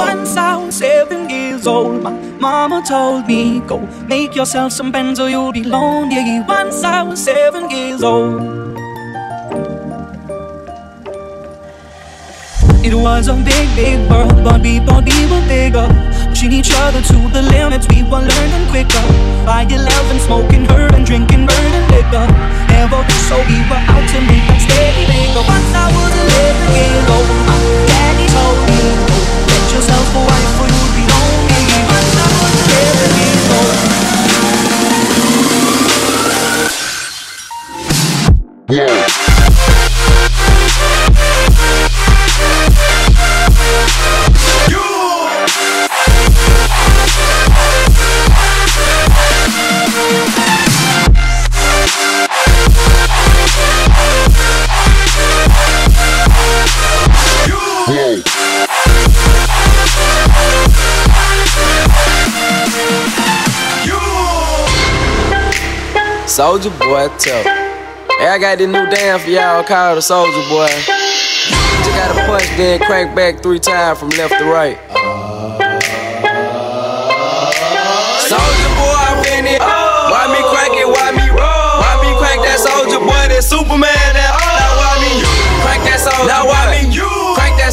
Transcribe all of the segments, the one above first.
Once I was seven years old, my mama told me, Go make yourself some pens or you'll be lonely. Once I was seven years old. It was a big, big world, but we thought we were bigger. Pushing each other to the limits, we were learning quicker. By 11, smoking her and drinking burning liquor. Never so we were out to make that steady bigger. Once I was 11 years old, my daddy told me, Get yourself a wife or you'll be lonely. Once I was 11 years old. Yeah. Soulja Boy tough. Hey, I got this new dance for y'all called the Soulja Boy. Just gotta punch, then crank back three times from left to right. Soulja Boy, I'm in it. Why me crank it? Why me roll? Why me crank that Soulja Boy? That Superman? That now why me crank that Soulja Now why me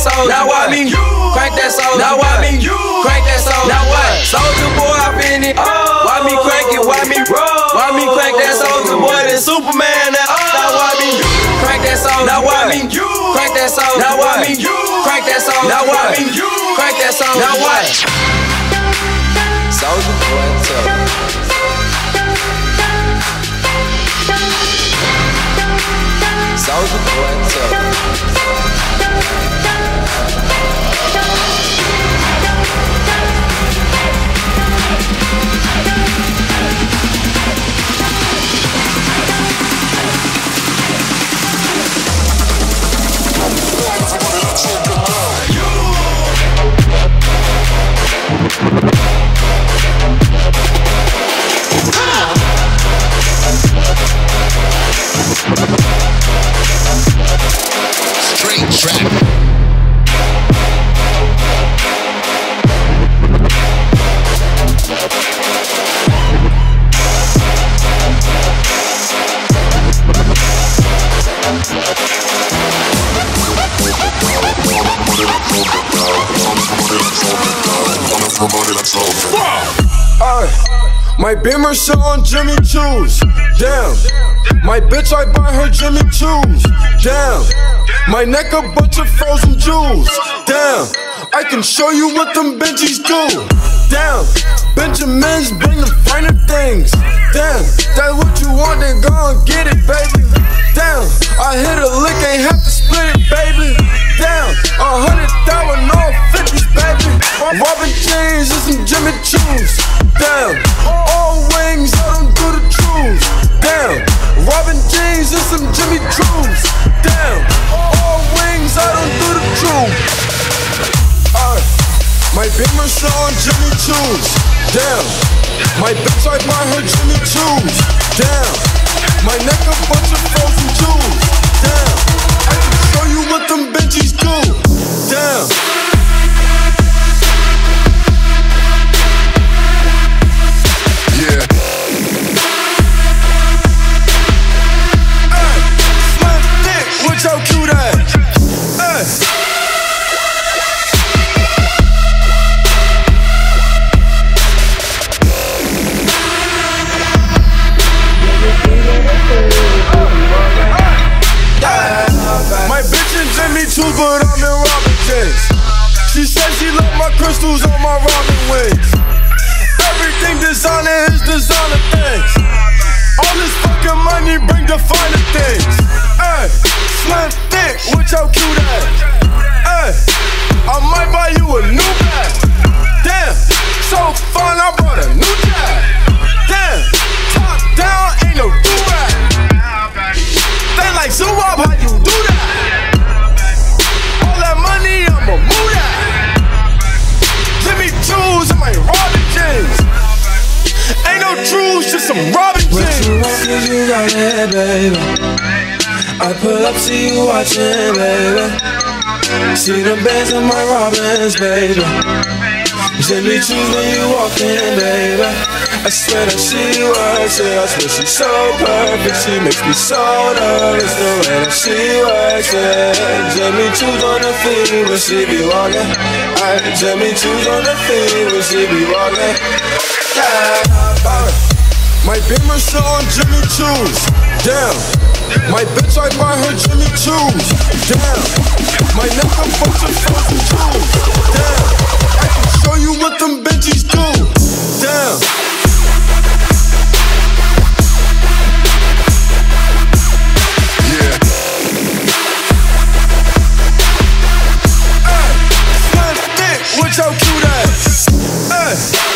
Soulja Now why me crank that Soulja Now why me crank that Soulja Now what? Soulja Boy, I'm in it. Oh. Why me crank it? Why me roll? Why me crank that Soulja Boy? That Superman? That oh. now why me crank that Soulja Now why me crank that Soulja Now why me crank that Soulja Now why me crank that Soulja Now what? Soulja Boy, tough. Soulja Boy, Straight My Beamer on Jimmy Choo's. Damn. My bitch, I buy her Jimmy Choo's. Damn. My neck a bunch of frozen jewels. Damn. I can show you what them Benjis do. Damn. Benjamins bring the finer things. Damn. That's what you want, then go and get it, baby. Damn. I hit a lick, ain't have to split it, baby. Damn. A hundred thousand, all fifties, baby. Robin jeans and some Jimmy Choo's. Damn. All wings, I don't do the truths. Damn. Robin jeans and some Jimmy Choo's. Damn. All wings, I don't do the truth. Uh, my Beamer on Jimmy Choo's. Damn. My bitch, I buy her Jimmy Choo's. Damn. My neck a bunch of frozen jewels. Damn. I can show you what them Benjis do. Damn. See you watching, baby. See the bands in my Robins, baby. Jimmy Choo when you walk in, baby. I swear that she it. I swear she's so perfect. She makes me so nervous the way that she works it. Jimmy Choo's on the feet when she be walking. I Jimmy Choo's on the feet when she be walking. Yeah. My Beamer show on Jimmy Choo's. Damn. My bitch, I buy her Jimmy Choo's. Damn. My neck, a bunch of frozen jewels. Damn. I can show you what them Benjis do. Damn. Watch out, cue that. Hey.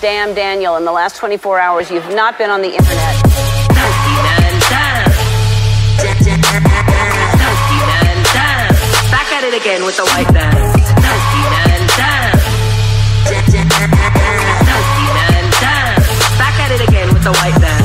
Damn Daniel in the last 24 hours. You've not been on the internet. Back at it again with the white band. Back at it again with the white band.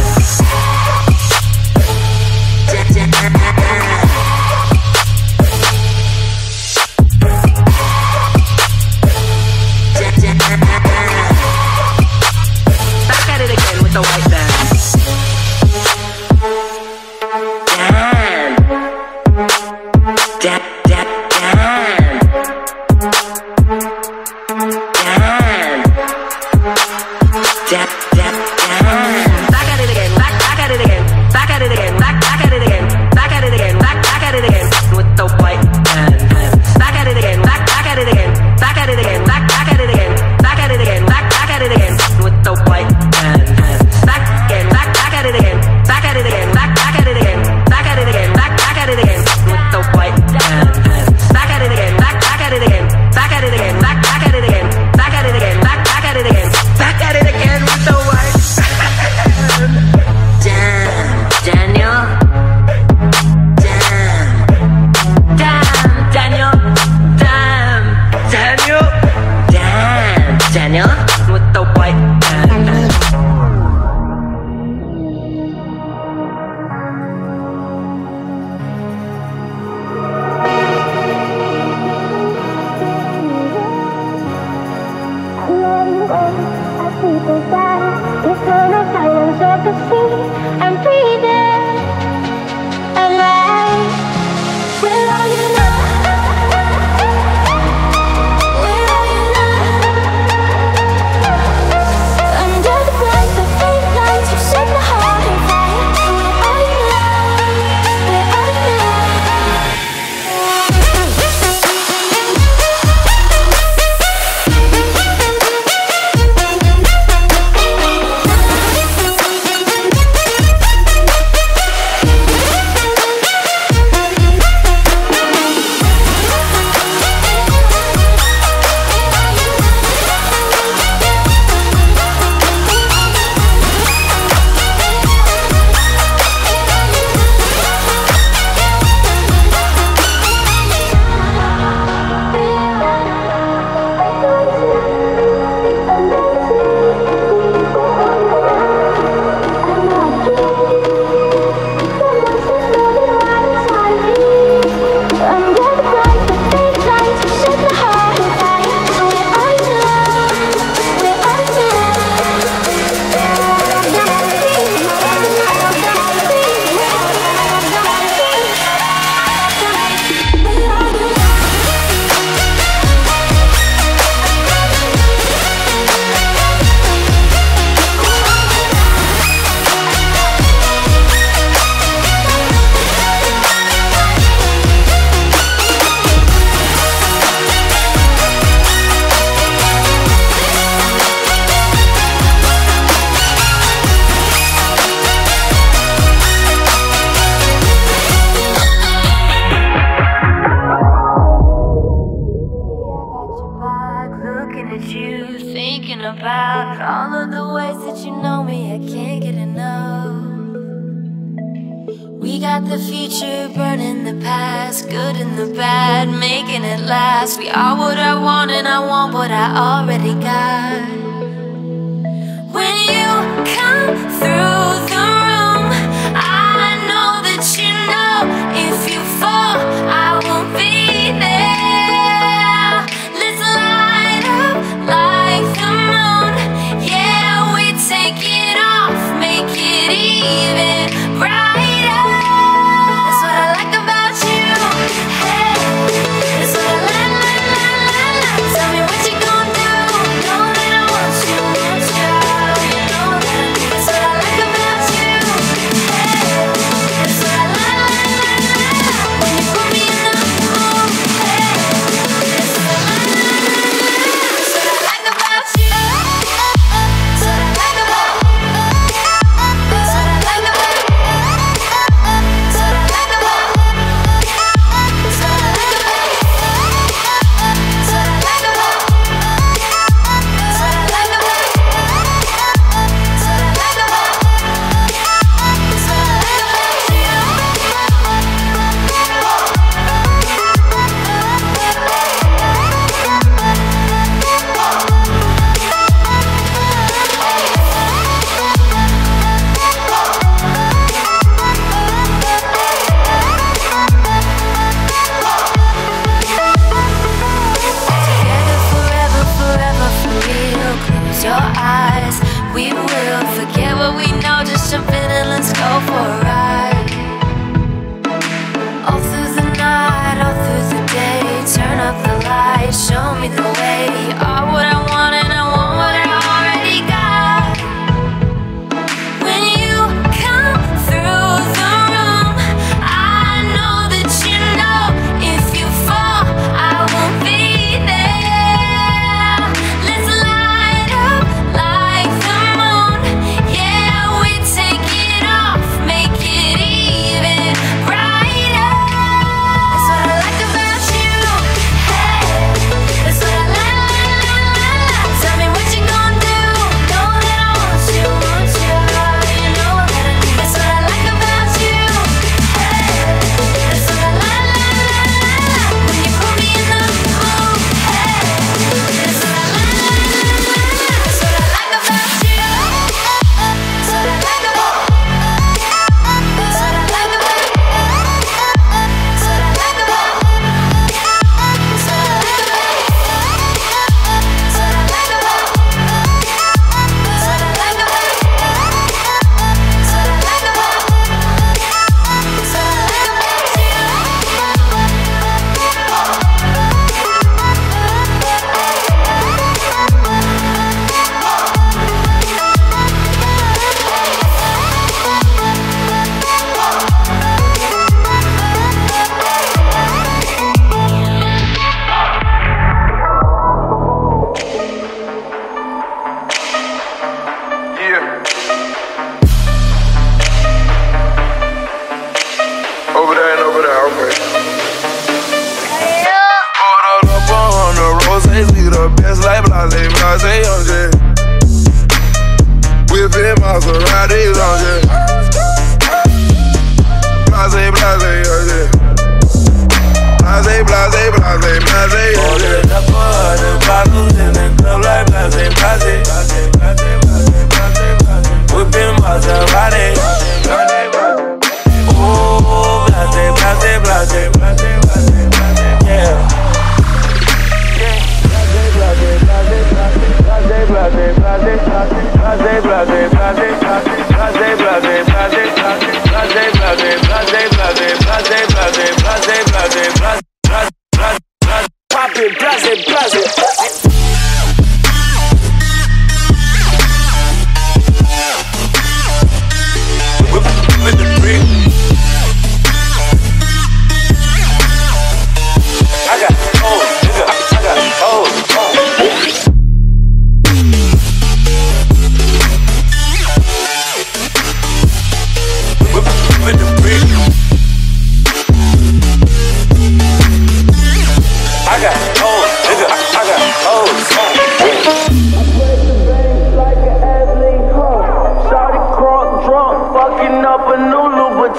Goodbye.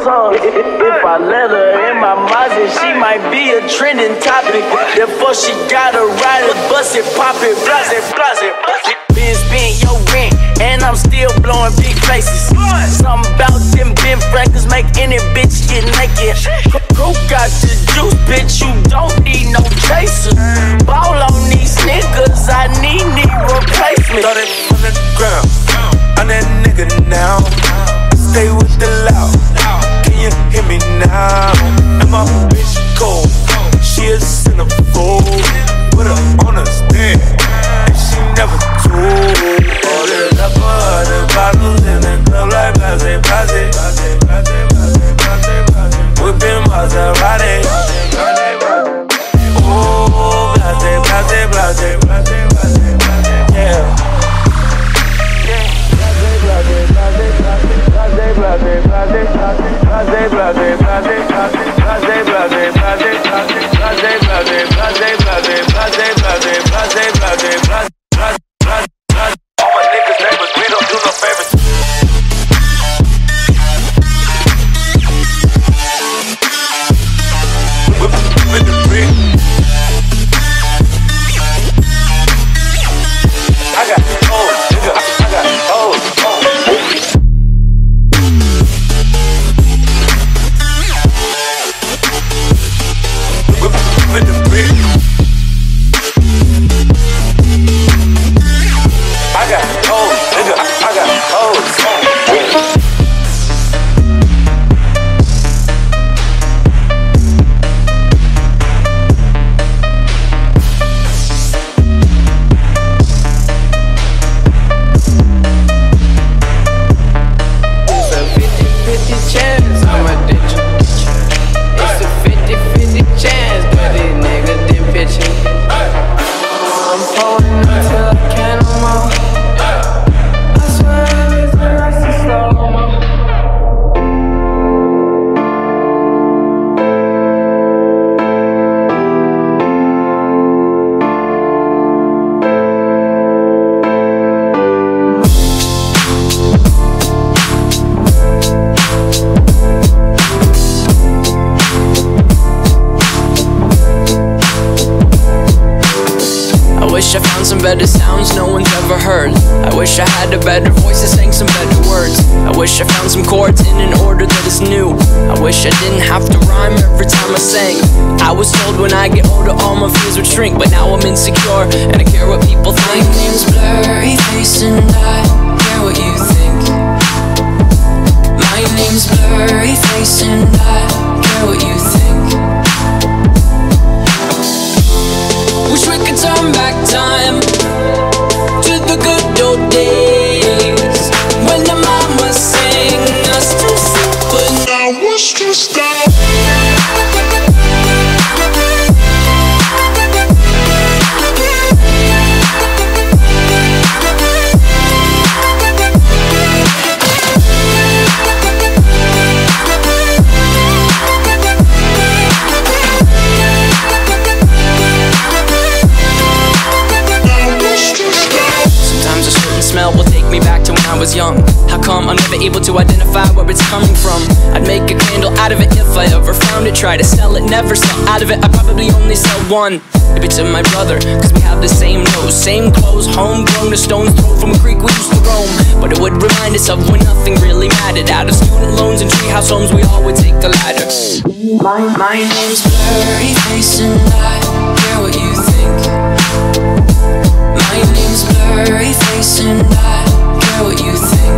If I let her in my Mazda, she might be a trending topic. Therefore, she gotta ride it, bust it, pop it, blast it, blast it, blast it. Your rent, and I'm still blowing big places. Something about them Ben Franklin's make any bitch get naked. Who got the juice, bitch? You don't need no chaser. Ball on these niggas, I need knee replacement. That on the ground, I'm that nigga now. Stay with the loud. Can you hear me now? And my bitch cold, she a centerfold. Put her on a stand, and she never told. The bottles in the club like Blase, Blase. Whipping Maserati. Oh, Blase, Blase, Blase. Yeah. All Try to sell it, never sell out of it. I probably only sell one. Maybe to my brother, cause we have the same nose, same clothes, homegrown, a stone's throw from a creek we used to roam. But it would remind us of when nothing really mattered. Out of student loans and treehouse homes, we all would take a ladder. My, my name's Blurryface and I care what you think. My name's Blurryface and I care what you think.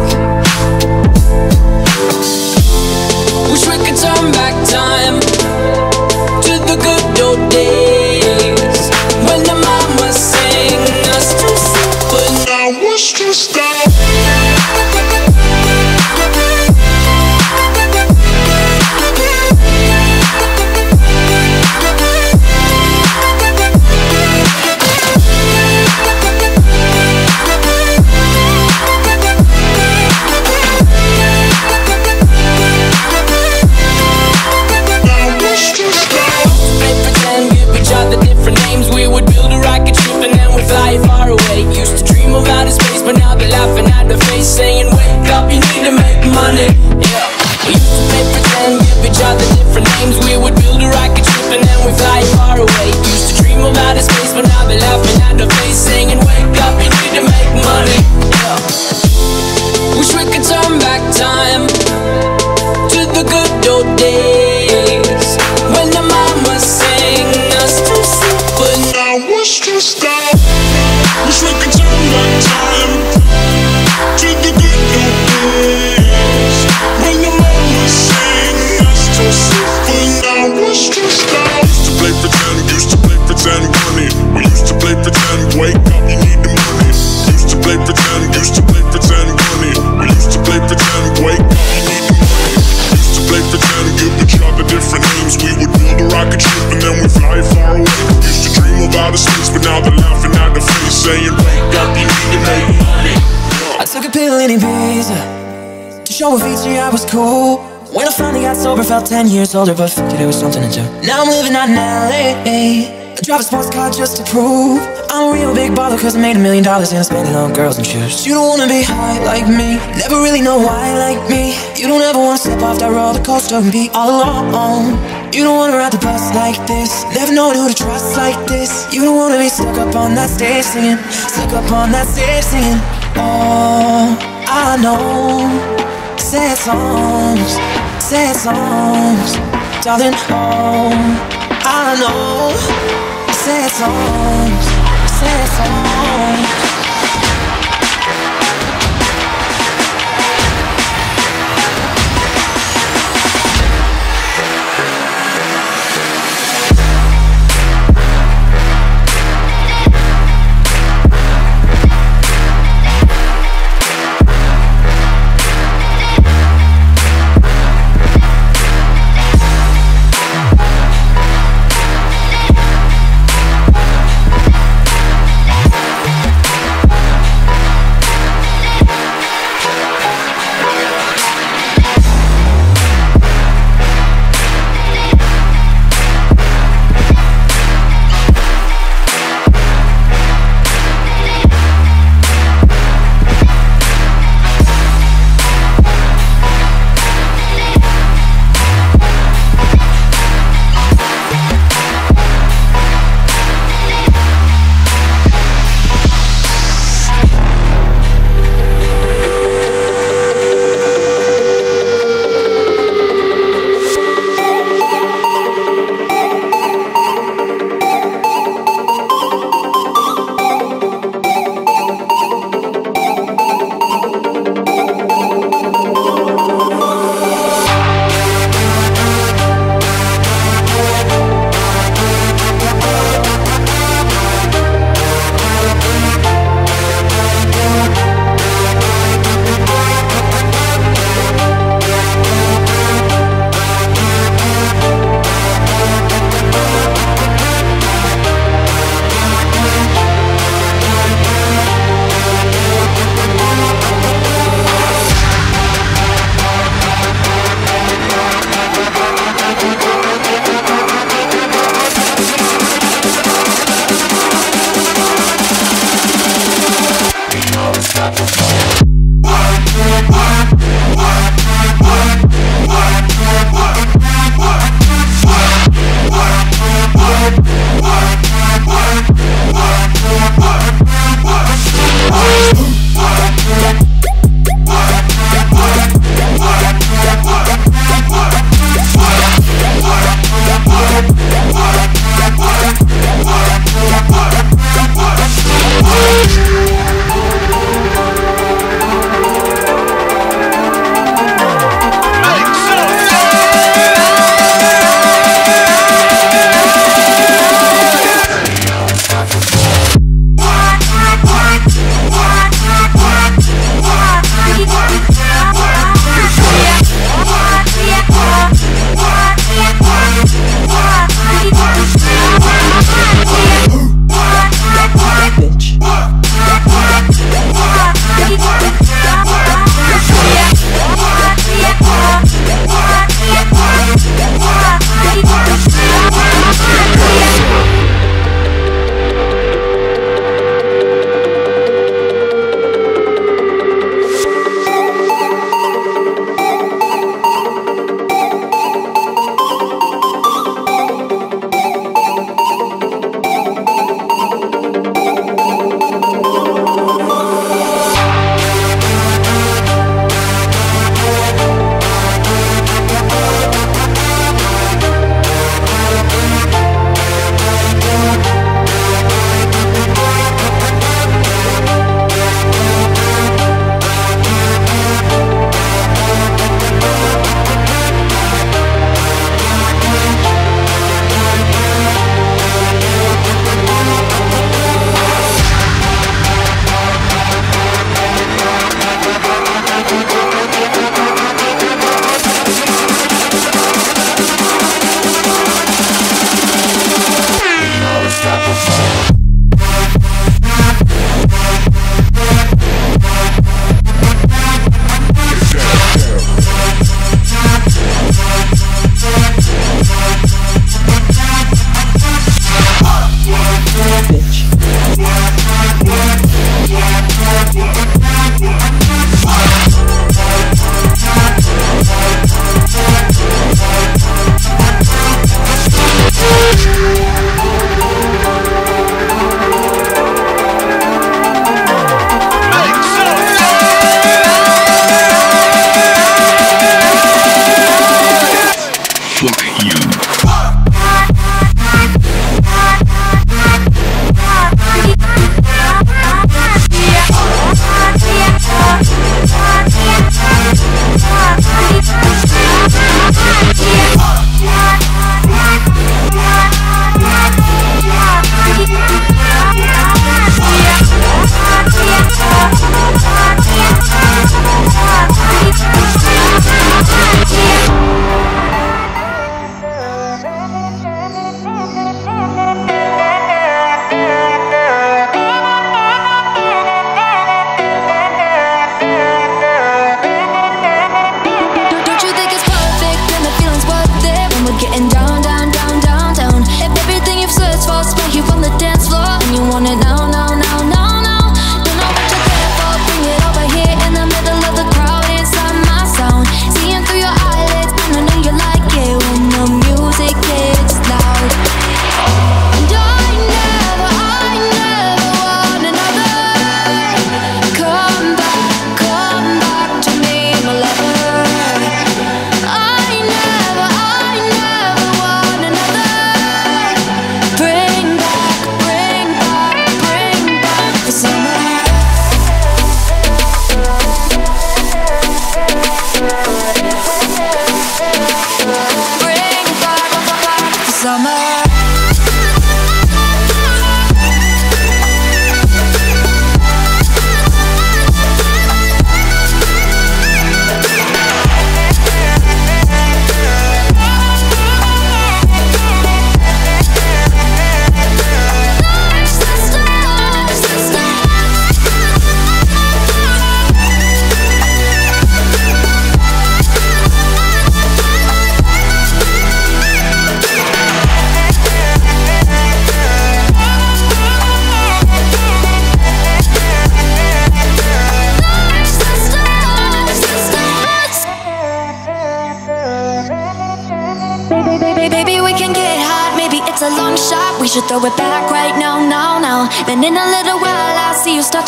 out of base singing, wake up, you need to make money. Yeah. Wish we could turn back time. But now they're laughing at the face, saying, wake up, you need to make money. I took a pill in Ibiza To show Avicii I was cool. When I finally got sober, felt 10 years older But fuck it, it was something to do. Now I'm living out in LA I drive a sports car just to prove I'm a real big baller cause I made a million dollars And I spend it on girls and shoes. You don't wanna be high like me Never really know why like me. You don't ever wanna step off that roller coaster And be all alone You don't wanna ride the bus like this. Never knowing who to trust like this. You don't wanna be stuck up on that stage singing. Stuck up on that stage singing. Oh, I know. Sad songs, sad songs. Darling, oh, I know. Sad songs, sad songs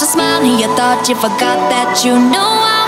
to smile. And you thought you forgot that you know how.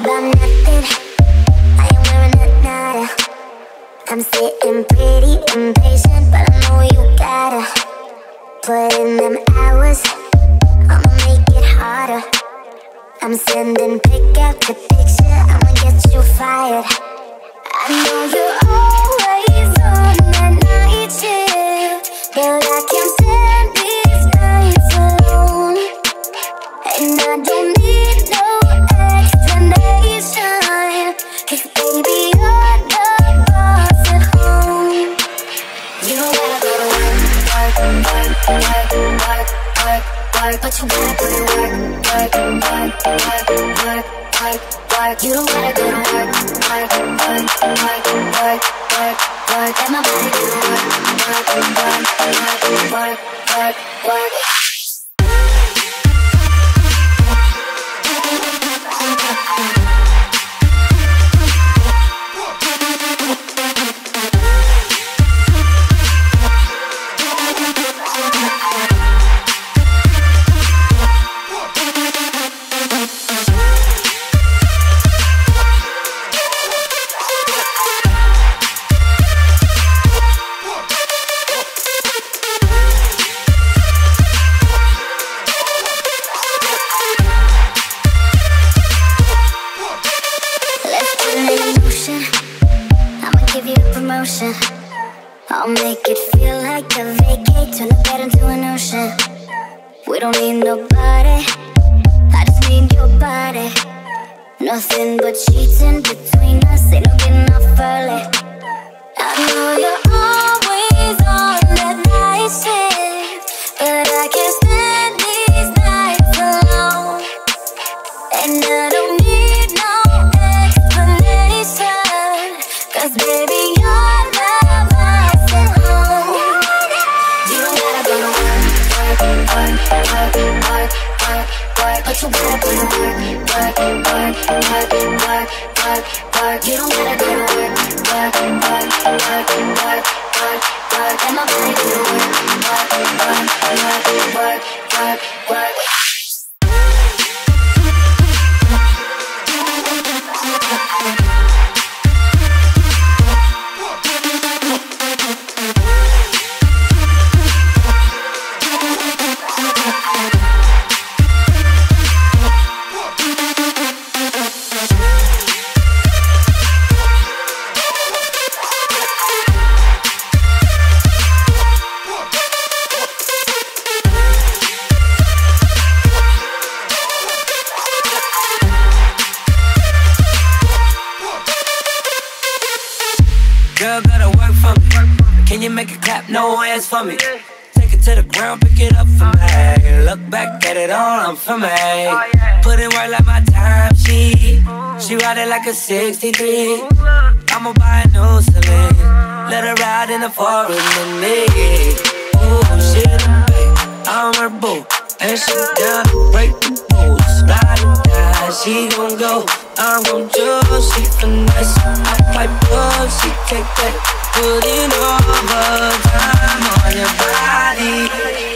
About nothing. I ain't wearing a nada. I'm sitting pretty impatient, but I know you gotta put in them hours. I'ma make it harder. I'm sending pick after picture. I'ma get you fired. I know you're always on But you gotta put in work, work, work, work, work, work, work. You don't gotta go to work, work, work, work, work, work, work. Let my body do the work, work, work, work, work, work, work. We don't need nobody. I just need your body. Nothing but sheets in between us. Ain't no getting early. I know you're always on that night shift, but I can't stand these nights alone. And I don't need no explanation. Cause baby, work. But you gotta put work, work, work, work, work, work, work. You don't gotta go to work, work, work, work, work, work, work. Let my body do work, work, work, work, work, work, work. No hands for me. Take it to the ground, pick it up for me. Look back at it all, I'm for me. Put in work like my time sheet. She ride it like a 63. I'ma buy a new Celine. Let her ride in the forest with me. Ooh, she the babe, I'm her boo. And she down break the rules. Ride or die, she gon' go. I'm gon' do, she finesse. I like bugs, she take that. Put in overtime on your body.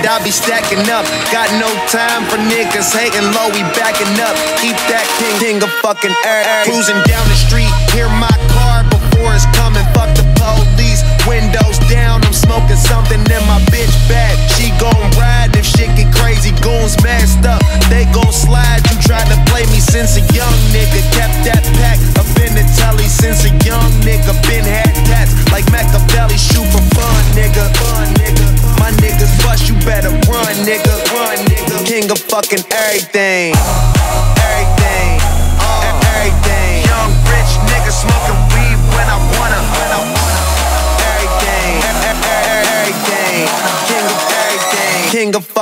It. I be stacking up. Got no time for niggas hating low. We backing up. Keep that king, king of fucking air. Cruising down the street, hear my car before it's coming. Fuck the police. Windows down, I'm smoking something in my bitch bag. She gon' ride if shit get crazy. Goons messed up, they gon' slide. You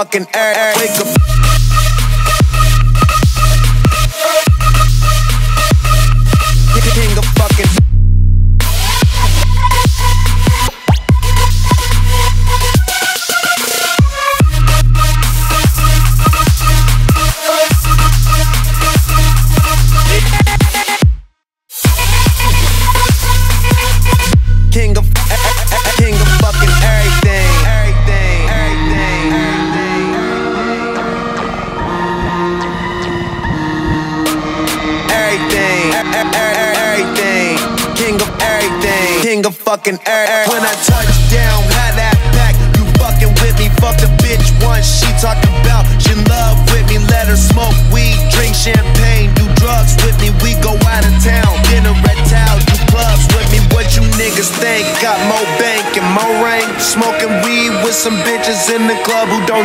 King of fucking everything. Wake up.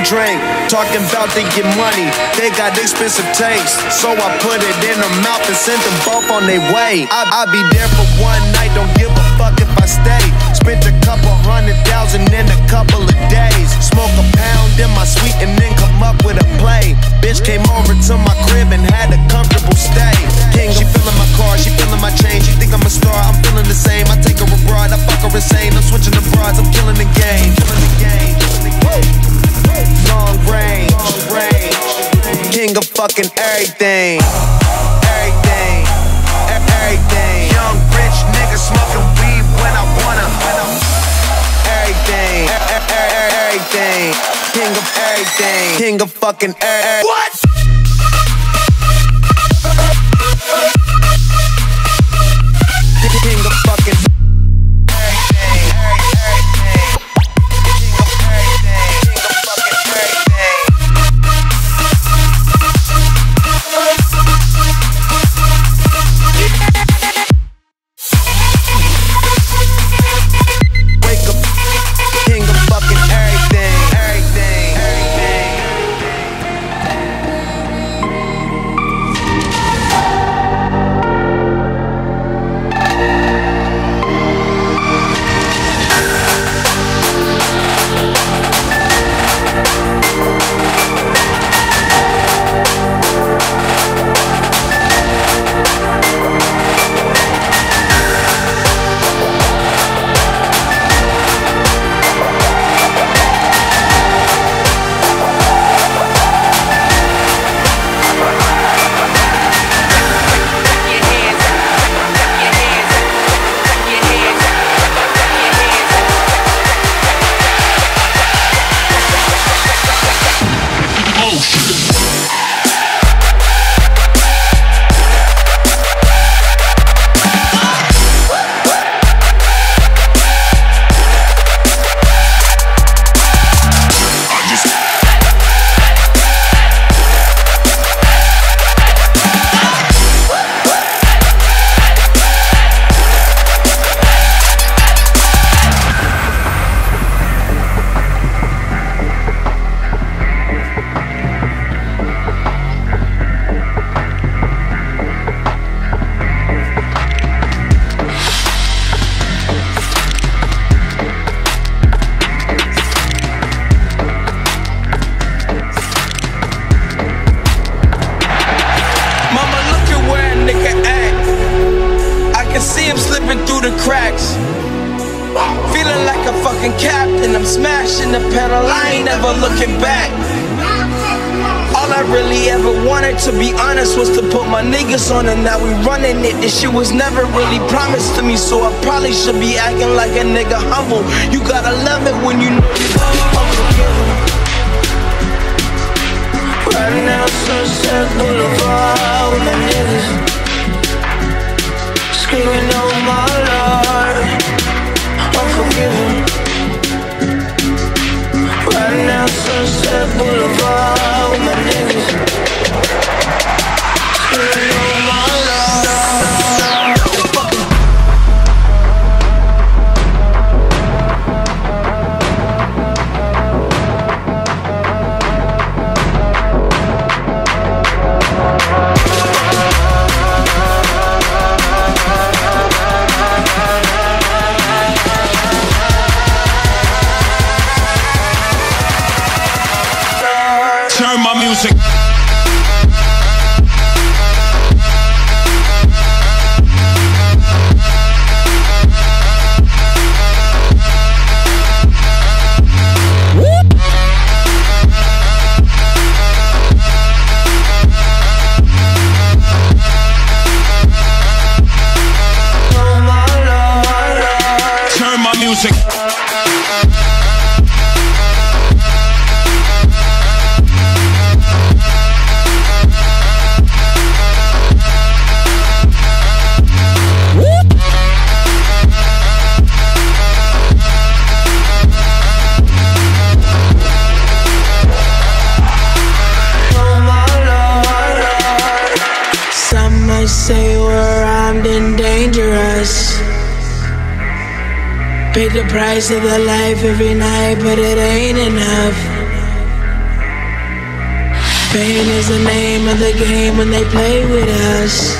Drink. Talking about they get money, they got expensive taste. So I put it in their mouth and sent them both on their way. I, I be there for one night, don't give a fuck if I stay. Spent a couple hundred thousand in a couple of days. Smoke a pound in my suite and then come up with a play. Bitch came over to my crib and had everything. Everything. Everything. Young rich nigga smoking weed when I wanna. Everything, everything, king of everything, king of fucking everything. What? every night, but it ain't enough. Pain is the name of the game when they play with us.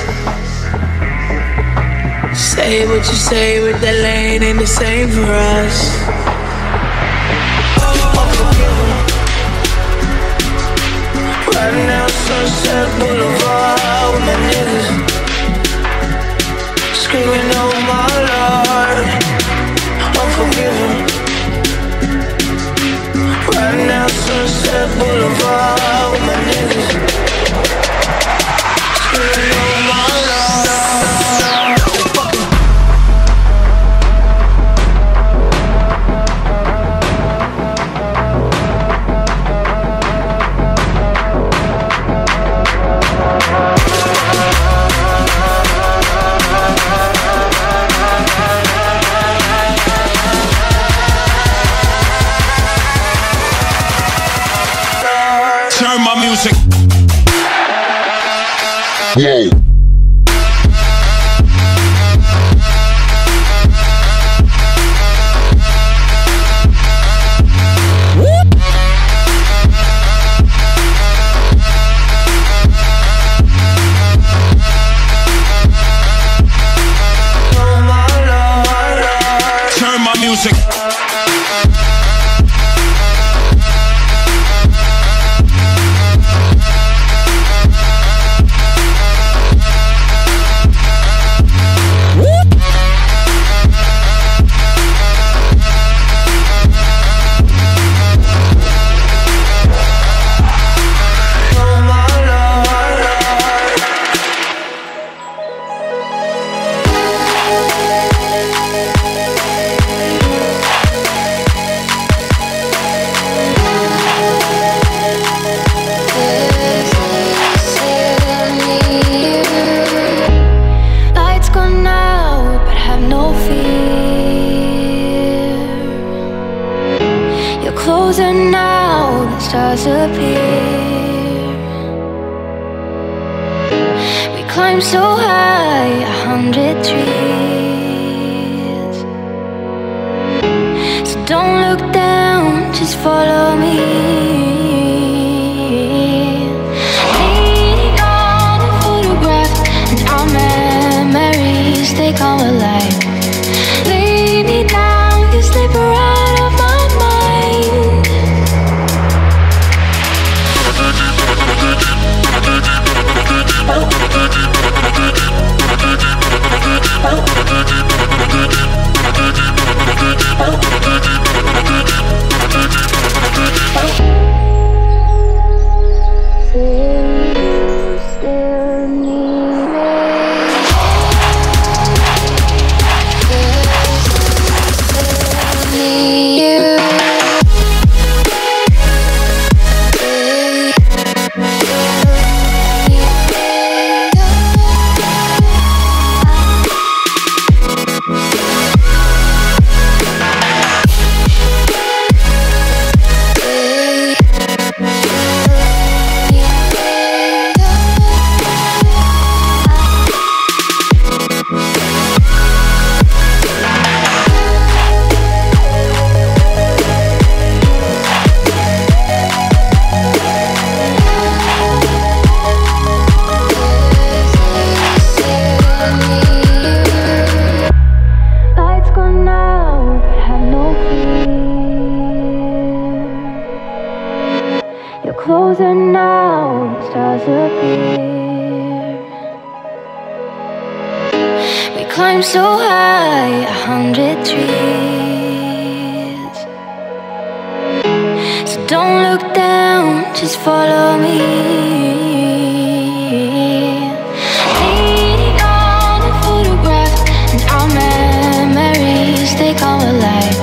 Say what you say with the lane ain't the same for us. Oh. Riding Sunset Boulevard with my niggas, screaming, "Oh my lord!" answers I'm so high, a hundred trees. Climb so high, a hundred trees. So don't look down, just follow me. Reading all the photographs and our memories, they come alive.